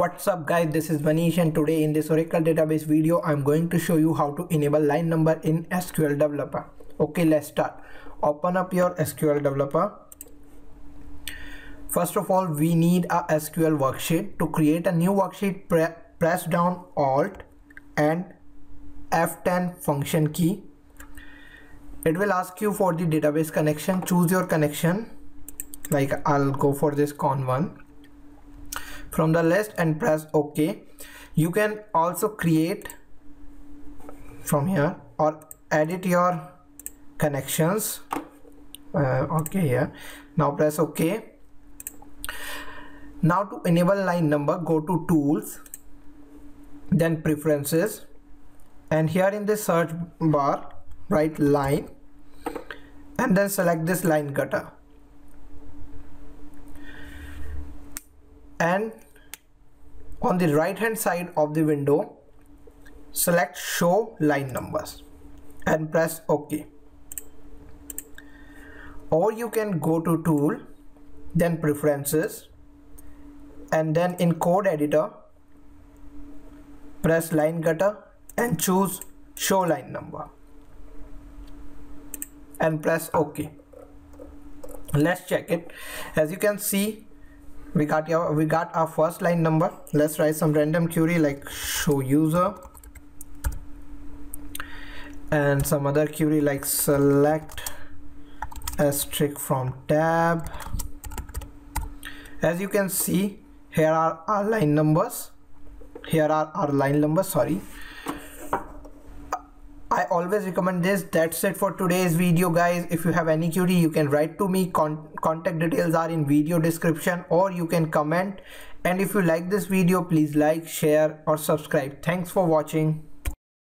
What's up guys this is Manish and today in this Oracle database video I'm going to show you how to enable line number in SQL developer. Okay let's start. Open up your SQL developer. First of all we need a SQL worksheet. To create a new worksheet pre press down alt and F10 function key. It will ask you for the database connection. Choose your connection like I'll go for this con one from the list and press ok. You can also create from here or edit your connections. Uh, okay here. Now press ok. Now to enable line number go to tools then preferences. And here in the search bar write line and then select this line gutter. And on the right hand side of the window select show line numbers and press ok. Or you can go to tool then preferences and then in code editor press line gutter and choose show line number and press ok. Let's check it. As you can see we got your we got our first line number. Let's write some random query like show user and some other query like select asterisk from tab. As you can see here are our line numbers. Here are our line numbers sorry I always recommend this. That's it for today's video guys. If you have any query, you can write to me. Con contact details are in video description or you can comment. And if you like this video, please like, share or subscribe. Thanks for watching.